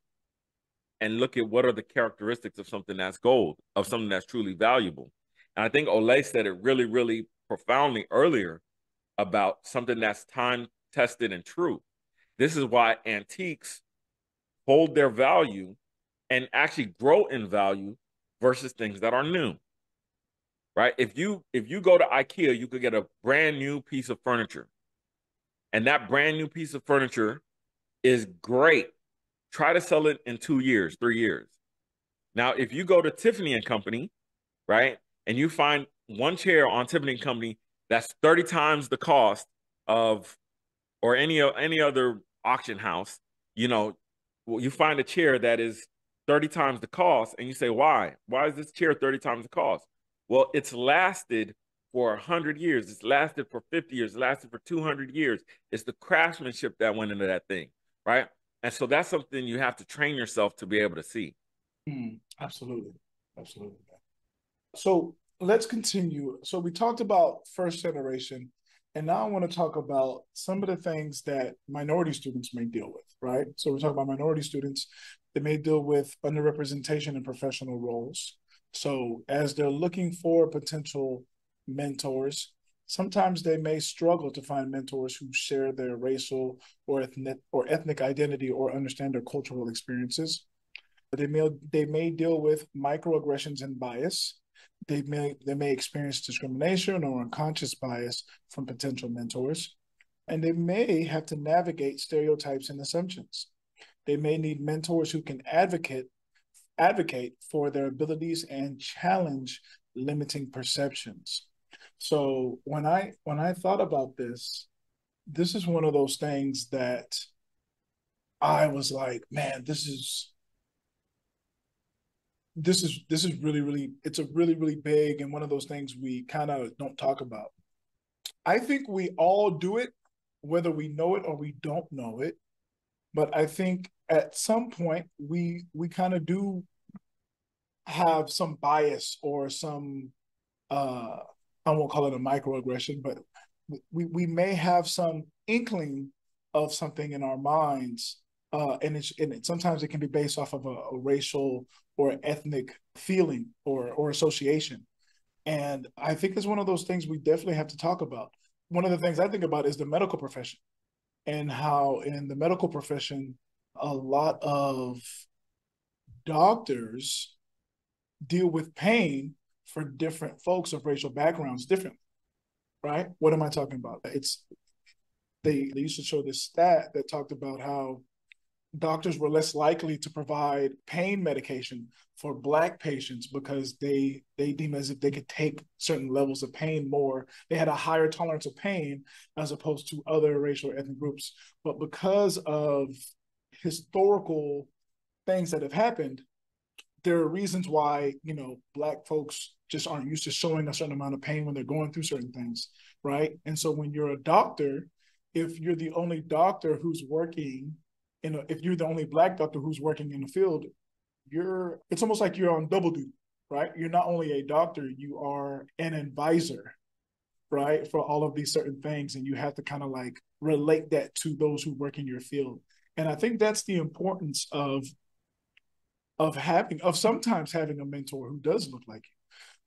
and look at what are the characteristics of something that's gold, of something that's truly valuable. And I think Olay said it really, really profoundly earlier about something that's time tested and true. This is why antiques hold their value and actually grow in value versus things that are new. Right? If you if you go to IKEA, you could get a brand new piece of furniture. And that brand new piece of furniture is great. Try to sell it in 2 years, 3 years. Now, if you go to Tiffany and Company, right? And you find one chair on Tiffany and Company that's 30 times the cost of or any any other auction house, you know, you find a chair that is 30 times the cost and you say why why is this chair 30 times the cost well it's lasted for 100 years it's lasted for 50 years it's lasted for 200 years it's the craftsmanship that went into that thing right and so that's something you have to train yourself to be able to see Mm, absolutely. Absolutely. So let's continue. So we talked about first generation, and now I want to talk about some of the things that minority students may deal with, right? So we're talking about minority students that may deal with underrepresentation in professional roles. So as they're looking for potential mentors, sometimes they may struggle to find mentors who share their racial or ethnic or ethnic identity or understand their cultural experiences. They may they may deal with microaggressions and bias. They may they may experience discrimination or unconscious bias from potential mentors, and they may have to navigate stereotypes and assumptions. They may need mentors who can advocate advocate for their abilities and challenge limiting perceptions. So when I when I thought about this, this is one of those things that I was like, man, this is this is this is really really it's a really really big and one of those things we kind of don't talk about. I think we all do it whether we know it or we don't know it. But I think at some point we we kind of do have some bias or some uh I won't call it a microaggression, but we we may have some inkling of something in our minds uh, and it's and it, sometimes it can be based off of a, a racial or ethnic feeling or or association. And I think it's one of those things we definitely have to talk about. One of the things I think about is the medical profession and how in the medical profession, a lot of doctors deal with pain for different folks of racial backgrounds differently. Right? What am I talking about? It's they they used to show this stat that talked about how doctors were less likely to provide pain medication for black patients because they they deem as if they could take certain levels of pain more they had a higher tolerance of pain as opposed to other racial ethnic groups but because of historical things that have happened there are reasons why you know black folks just aren't used to showing a certain amount of pain when they're going through certain things right and so when you're a doctor if you're the only doctor who's working in a, if you're the only black doctor who's working in the field, you're it's almost like you're on double duty, right? You're not only a doctor, you are an advisor, right, for all of these certain things, and you have to kind of like relate that to those who work in your field. And I think that's the importance of of having of sometimes having a mentor who does look like you.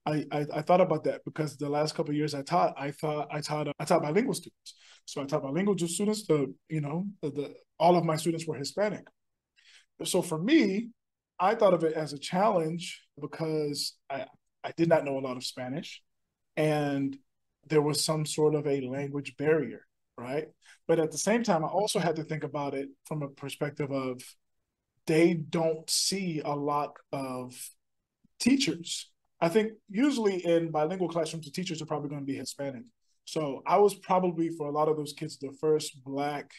I, I, I thought about that because the last couple years I taught, I thought I taught I taught bilingual students. So I taught bilingual students. The you know the, the all of my students were Hispanic. So for me, I thought of it as a challenge because I, I did not know a lot of Spanish and there was some sort of a language barrier, right? But at the same time, I also had to think about it from a perspective of they don't see a lot of teachers. I think usually in bilingual classrooms, the teachers are probably going to be Hispanic. So I was probably for a lot of those kids the first Black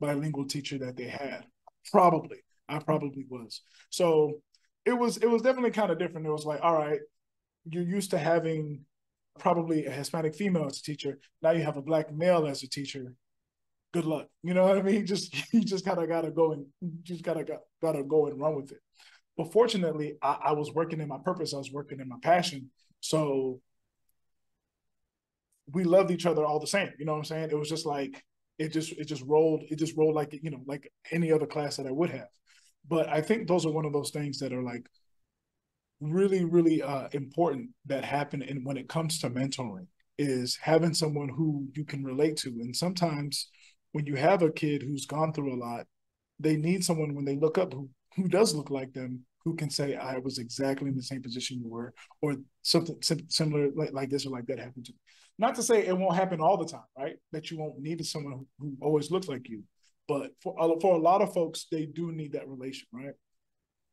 bilingual teacher that they had. Probably. I probably was. So it was it was definitely kind of different. It was like, all right, you're used to having probably a Hispanic female as a teacher. Now you have a black male as a teacher. Good luck. You know what I mean? [LAUGHS] Just you just kind of gotta go and just gotta gotta go and run with it. But fortunately, I, I was working in my purpose. I was working in my passion. So we loved each other all the same. You know what I'm saying? It was just like it just it just rolled it just rolled like you know like any other class that I would have. But I think those are one of those things that are like really really uh, important that happen and when it comes to mentoring is having someone who you can relate to and sometimes when you have a kid who's gone through a lot they need someone when they look up who, who does look like them who can say i was exactly in the same position you were or something similar like, like this or like that happened to me not to say it won't happen all the time, right? That you won't need someone who, who always looks like you, but for for a lot of folks, they do need that relation, right?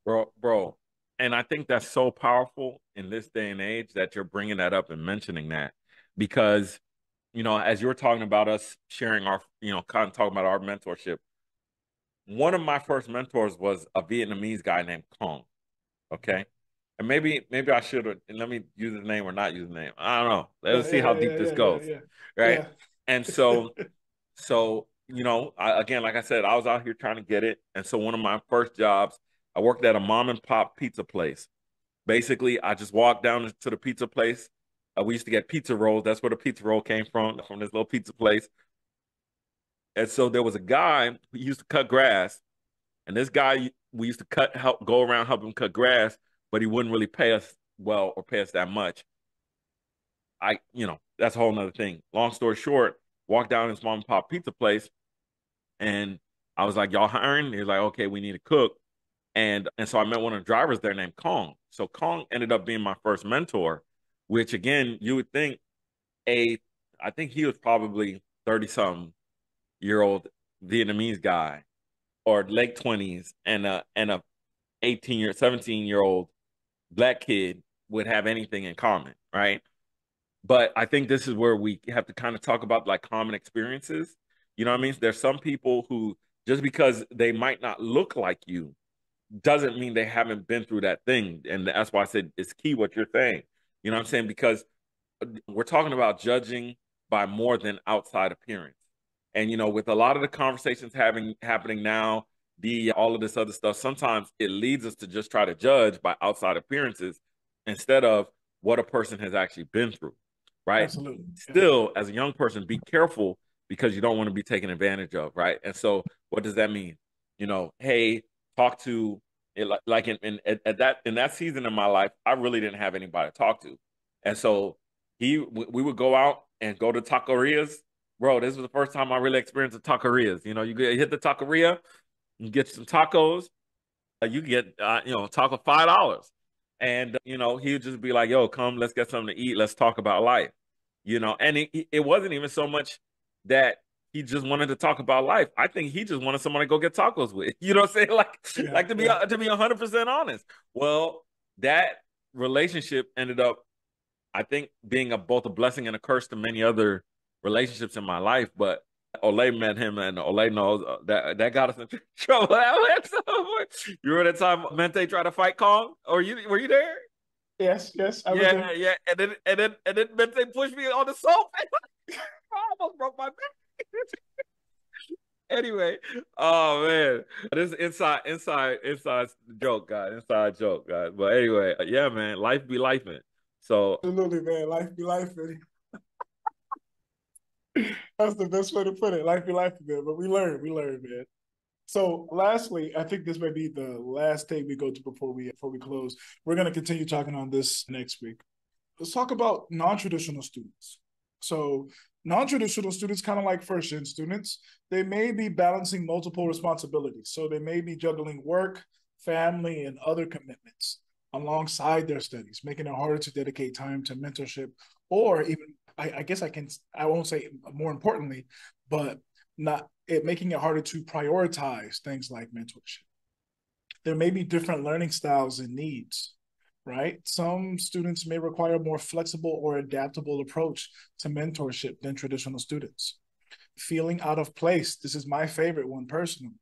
Bro, bro, and I think that's so powerful in this day and age that you're bringing that up and mentioning that because you know as you're talking about us sharing our you know kind of talking about our mentorship one of my first mentors was a vietnamese guy named kong okay and maybe maybe I should let me use his name or not use the name. I don't know. Let's yeah, see yeah, how deep yeah, this goes. Right. And so so you know, I, again, like I said, I was out here trying to get it. And so one of my first jobs, I worked at a mom and pop pizza place. Basically, I just walked down to the pizza place. Uh, we used to get pizza rolls. That's where the pizza roll came from, from this little pizza place. And so there was a guy who used to cut grass, and this guy we used to cut help go around help him cut grass but he wouldn't really pay us well or pay us that much. I, you know, that's a whole nother thing. Long story short, walked down this mom and pop pizza place, and I was like, "Y'all hiring?" He's like, "Okay, we need a cook," and and so I met one of the drivers there named Kong. So Kong ended up being my first mentor, which again, you would think a, I think he was probably thirty something year old Vietnamese guy, or late twenties, and a and a eighteen year, seventeen year old black kid would have anything in common, right? But I think this is where we have to kind of talk about like common experiences. You know what I mean? There's some people who just because they might not look like you doesn't mean they haven't been through that thing. And that's why I said it's key what you're saying. You know what I'm saying? Because uh, we're talking about judging by more than outside appearance. And you know, with a lot of the conversations having happening now the all of this other stuff, sometimes it leads us to just try to judge by outside appearances instead of what a person has actually been through. Right. Absolutely. Still, as a young person, be careful because you don't want to be taken advantage of. Right. And so, what does that mean? You know, hey, talk to it like in, in at, at that in that season of my life, I really didn't have anybody to talk to. And so he we would go out and go to taquerias. Bro, this was the first time I really experienced the taquerias. You know, you get hit the taqueria, you get some tacos, uh, you get uh, you know taco five dollars, and you know he would just be like, "Yo, come, let's get something to eat. Let's talk about life." You know, and it, it wasn't even so much that he just wanted to talk about life. I think he just wanted someone to go get tacos with. [LAUGHS] You know what I'm saying? [LAUGHS] Like, yeah, like to be yeah. to be hundred percent honest. Well, that relationship ended up, I think, being a, both a blessing and a curse to many other relationships in my life. But Olay met him, and Olay knows uh, that that got us in [LAUGHS] trouble. you remember that time Mente tried to fight Kong? Or you were you there? Yes, yes. I yeah, yeah. And then and then and then Mente pushed me on the sofa. I almost broke my back. Anyway, oh man, this inside, inside, inside joke, guys. Inside joke, guys. But anyway, yeah, man, life be life, man. So absolutely, man, life be life, man. That's the best way to put it. Life be life, man. But we learn, we learn, man. So, lastly, I think this may be the last thing we go to before we before we close. We're going to continue talking on this next week. Let's talk about non-traditional students. So, non-traditional students, kind of like first-gen students, they may be balancing multiple responsibilities. So, they may be juggling work, family, and other commitments alongside their studies, making it harder to dedicate time to mentorship or even I, I guess I can I won't say more importantly, but not it making it harder to prioritize things like mentorship. There may be different learning styles and needs, right? Some students may require a more flexible or adaptable approach to mentorship than traditional students. Feeling out of place, this is my favorite one personally.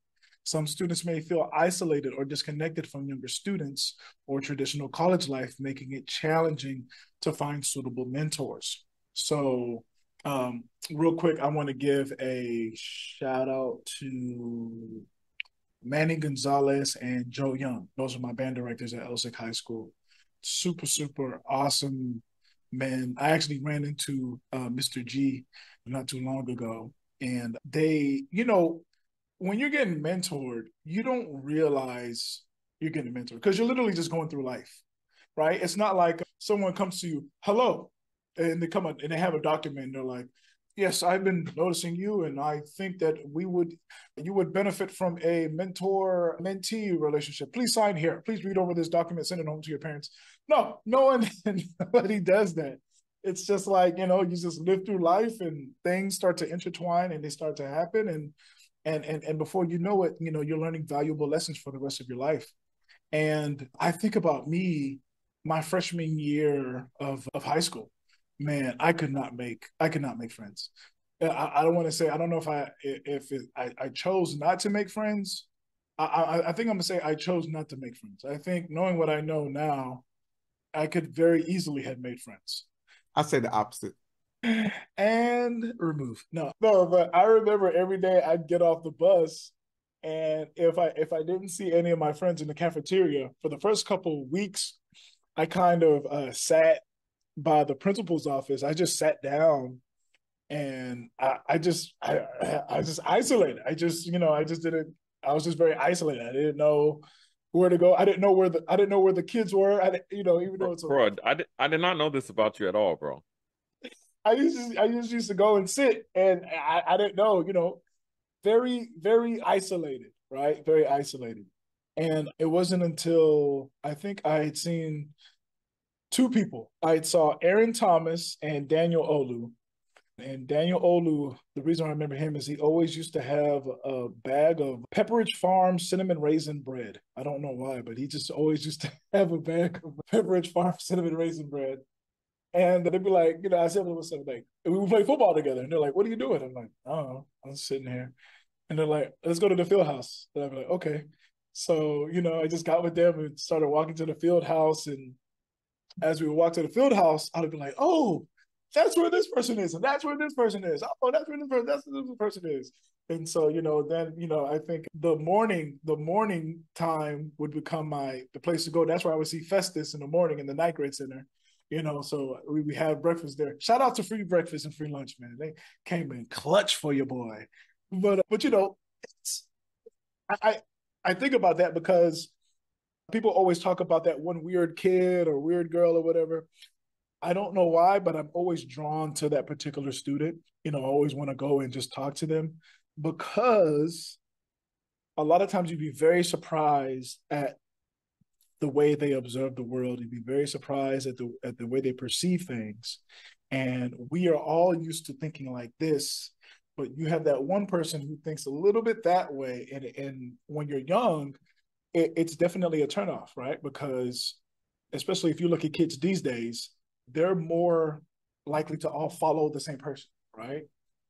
Some students may feel isolated or disconnected from younger students or traditional college life, making it challenging to find suitable mentors. So, um, real quick, I want to give a shout out to Manny Gonzalez and Joe Young. Those are my band directors at Elsik High School. Super, super awesome man. I actually ran into uh, Mr. G not too long ago, and they, you know, when you're getting mentored, you don't realize you're getting mentored because you're literally just going through life, right? It's not like someone comes to you, hello, and they come up and they have a document and they're like yes i've been noticing you and i think that we would you would benefit from a mentor mentee relationship please sign here please read over this document send it home to your parents no no one [LAUGHS] nobody does that it's just like you know you just live through life and things start to intertwine and they start to happen and and and, and before you know it you know you're learning valuable lessons for the rest of your life and i think about me my freshman year of, of high school man, I could not make I could not make friends. Uh, I, I don't want to say I don't know if I if it, I, I chose not to make friends. I, I, I think I'm gonna say I chose not to make friends. I think knowing what I know now, I could very easily have made friends. I say the opposite. And remove. No, no, but I remember every day I'd get off the bus and if I if I didn't see any of my friends in the cafeteria for the first couple weeks, I kind of uh, sat by the principal's office, I just sat down and I, I just I I just isolated. I just, you know, I just didn't I was just very isolated. I didn't know where to go. I didn't know where the I didn't know where the kids were. I you know, even though it's a, bro, I did, I did not know this about you at all, bro. [LAUGHS] I used to, I used used to go and sit and I, I didn't know, you know, very, very isolated, right? Very isolated. And it wasn't until I think I had seen two people. I saw Aaron Thomas and Daniel Olu. And Daniel Olu, the reason I remember him is he always used to have a bag of Pepperidge Farm cinnamon raisin bread. I don't know why, but he just always used to [LAUGHS] have a bag of Pepperidge Farm cinnamon raisin bread. And they'd be like, you know, I said, what's up? Like, we would play football together. And they're like, what are you doing? I'm like, oh, I'm sitting here. And they're like, let's go to the field house. And I'd be like, okay. So, you know, I just got with them and started walking to the field house and as we would walk to the field house, I'd be like, oh, that's where this person is, and that's where this person is. Oh, that's where this person, that's where this person is. And so, you know, then, you know, I think the morning, the morning time would become my the place to go. That's where I would see Festus in the morning in the night grade center. You know, so we, we have breakfast there. Shout out to free breakfast and free lunch, man. They came in clutch for your boy. But but you know, I I think about that because people always talk about that one weird kid or weird girl or whatever. I don't know why, but I'm always drawn to that particular student. You know, I always want to go and just talk to them because a lot of times you'd be very surprised at the way they observe the world. You'd be very surprised at the at the way they perceive things. And we are all used to thinking like this, but you have that one person who thinks a little bit that way. And and when you're young, it, it's definitely a turnoff, right? Because especially if you look at kids these days, they're more likely to all follow the same person, right?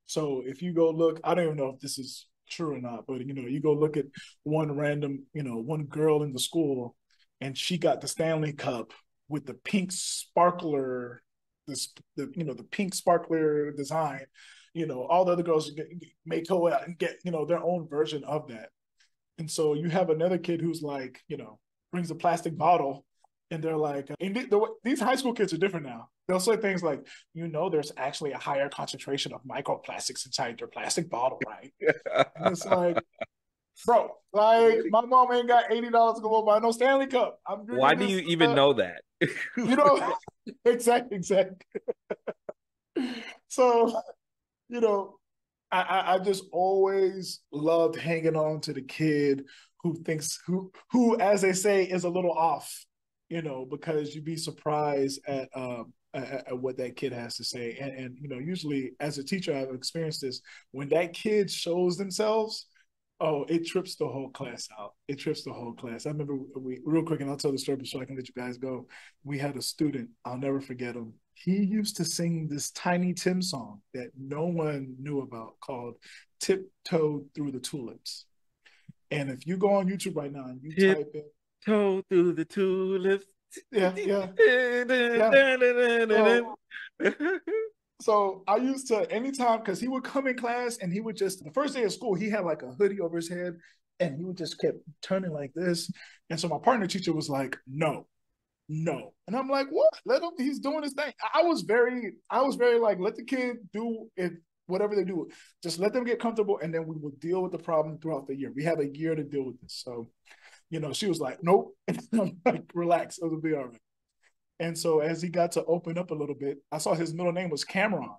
So if you go look, I don't even know if this is true or not, but you know, you go look at one random, you know, one girl in the school and she got the Stanley Cup with the pink sparkler, this the you know, the pink sparkler design. You know, all the other girls get, may go out and get, you know, their own version of that. And so you have another kid who's like, you know, brings a plastic bottle and they're like, and the, the, these high school kids are different now. They'll say things like, you know, there's actually a higher concentration of microplastics inside your plastic bottle, right? [LAUGHS] and it's like, bro, like my mom ain't got eighty dollars to go buy no Stanley Cup. Why do you even uh, know that? you know, [LAUGHS] [LAUGHS] exactly, exactly. so, you know, I, I just always loved hanging on to the kid who thinks who who, as they say, is a little off you know, because you'd be surprised at, um, at, at what that kid has to say. And, and, you know, usually as a teacher, I've experienced this when that kid shows themselves. Oh, it trips the whole class out. It trips the whole class. I remember we real quick, and I'll tell the story so I can let you guys go. We had a student, I'll never forget him. He used to sing this Tiny Tim song that no one knew about called Tiptoe Through the Tulips. And if you go on YouTube right now and you Tip, type in toe through the tulips. Yeah, yeah. yeah. So, so I used to anytime because he would come in class and he would just the first day of school he had like a hoodie over his head and he would just kept turning like this. And so my partner teacher was like, "No, no," and I'm like, "What? Let him. He's doing his thing." I was very, I was very like, let the kid do it. Whatever they do, just let them get comfortable, and then we will deal with the problem throughout the year. We have a year to deal with this. So you know, she was like, nope. [LAUGHS] And I'm like, relax, it'll be all right. And so as he got to open up a little bit, I saw his middle name was Cameron.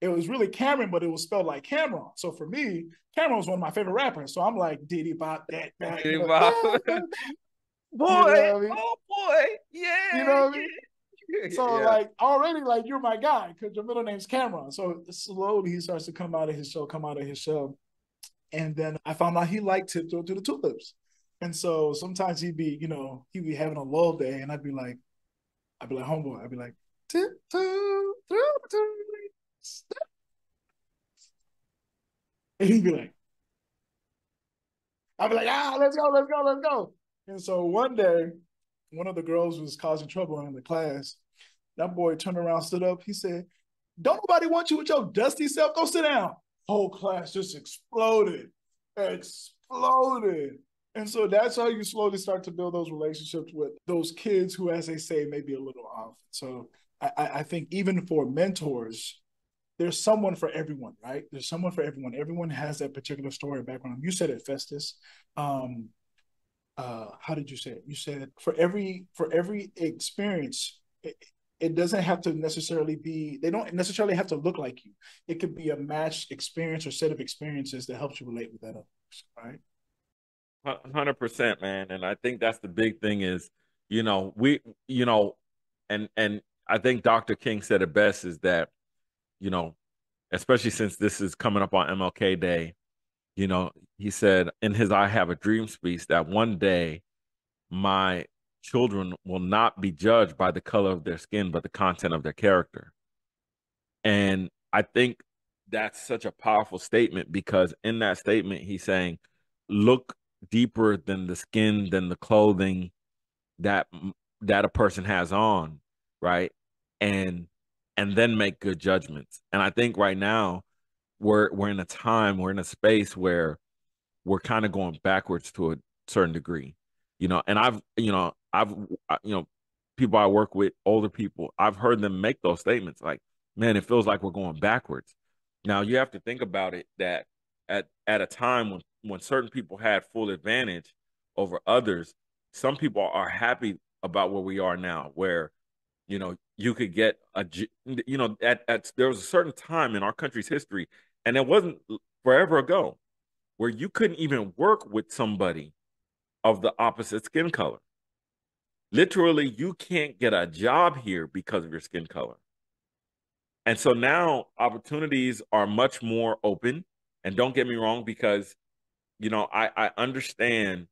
It was really Cameron, but it was spelled like Cameron. So for me, Cam'ron was one of my favorite rappers. So I'm like, Diddy Bop, that, that. Diddy [LAUGHS] Bop. boy, you know I mean? oh boy, yeah. You know what I mean? [LAUGHS] So yeah. like already like you're my guy because your middle name's Cameron. So slowly he starts to come out of his show, come out of his show. And then I found out he liked Tiptoe to the Tulips. And so sometimes he'd be, you know, he'd be having a lull day, and I'd be like, I'd be like, homeboy, I'd be like, tiptoe through the And he'd be like, I'd be like, ah, let's go, let's go, let's go. And so one day, one of the girls was causing trouble in the class. That boy turned around, stood up. He said, Don't nobody want you with your dusty self. Go sit down. Whole class just exploded. Exploded. And so that's how you slowly start to build those relationships with those kids who, as they say, may be a little off. So I, I think even for mentors, there's someone for everyone, right? There's someone for everyone. Everyone has that particular story background. You said it, Festus. Um, uh, how did you say it? You said for every for every experience, it, doesn't have to necessarily be. They don't necessarily have to look like you. It could be a matched experience or set of experiences that helps you relate with that others, right? Hundred percent, man. And I think that's the big thing is, you know, we, you know, and and I think Dr. King said it best is that, you know, especially since this is coming up on MLK Day, you know, he said in his I Have a Dream speech that one day my children will not be judged by the color of their skin, but the content of their character. And I think that's such a powerful statement because in that statement, he's saying, look deeper than the skin, than the clothing that that a person has on, right? And and then make good judgments. And I think right now we're we're in a time, we're in a space where we're kind of going backwards to a certain degree. You know, and I've, you know, I've you know, people I work with, older people, I've heard them make those statements like, man, it feels like we're going backwards. Now you have to think about it that at at a time when when certain people had full advantage over others, some people are happy about where we are now, where you know, you could get a, you know, at, at there was a certain time in our country's history, and it wasn't forever ago, where you couldn't even work with somebody of the opposite skin color. Literally, you can't get a job here because of your skin color. And so now opportunities are much more open. And don't get me wrong, because you know, I, I understand,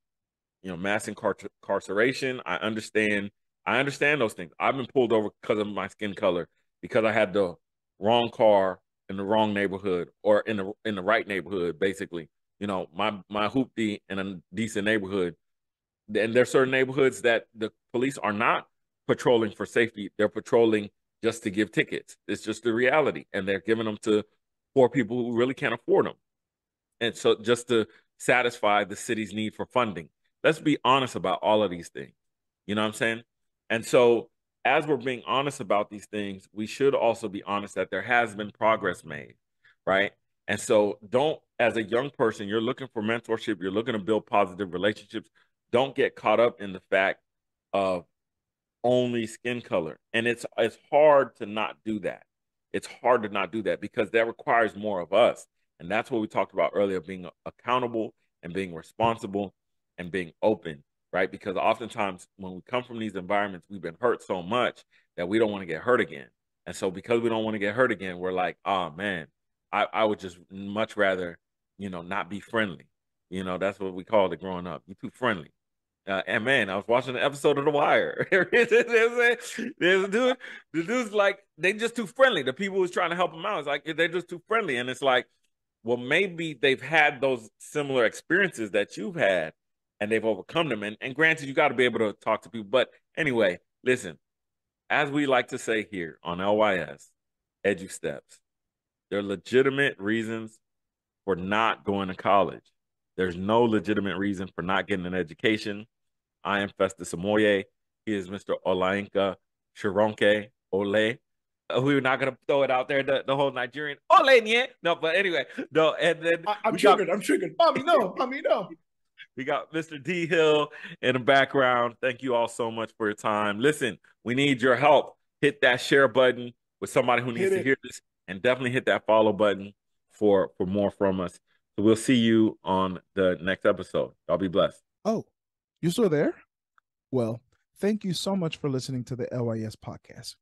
you know, mass incarceration. I understand, I understand those things. I've been pulled over because of my skin color, because I had the wrong car in the wrong neighborhood or in the in the right neighborhood, basically. You know, my my hoopty in a decent neighborhood. And there's certain neighborhoods that the police are not patrolling for safety. They're patrolling just to give tickets. It's just the reality. And they're giving them to poor people who really can't afford them. And so just to satisfy the city's need for funding. Let's be honest about all of these things. You know what I'm saying? And so as we're being honest about these things, we should also be honest that there has been progress made, right? And so don't as a young person, you're looking for mentorship, you're looking to build positive relationships, don't get caught up in the fact of only skin color. And it's it's hard to not do that. It's hard to not do that because that requires more of us. And that's what we talked about earlier being accountable and being responsible and being open, right? Because oftentimes when we come from these environments, we've been hurt so much that we don't want to get hurt again. And so because we don't want to get hurt again, we're like, oh man, I, I would just much rather, you know, not be friendly. You know, that's what we called it growing up. You're too friendly. Uh, and man, I was watching an episode of The Wire. [LAUGHS] there's, a dude, the dude's like, they just too friendly. The people who's trying to help him out, it's like they're just too friendly. And it's like, well, maybe they've had those similar experiences that you've had and they've overcome them. And, and granted, you got to be able to talk to people. But anyway, listen, as we like to say here on LYS, Edu Steps, there are legitimate reasons for not going to college. There's no legitimate reason for not getting an education. I am Festus Amoye. He is Mr. Olayinka Shironke Ole. Uh, we were not gonna throw it out there the, the whole Nigerian Ole nie. No, but anyway, no, and then I, am triggered. Got, I'm triggered. Mommy, no, mommy, no. We got Mr. D Hill in the background. Thank you all so much for your time. Listen, we need your help. Hit that share button with somebody who needs to hear this, and definitely hit that follow button for for more from us. We'll see you on the next episode. Y'all be blessed. Oh, you still there? Well, thank you so much for listening to the LYS podcast.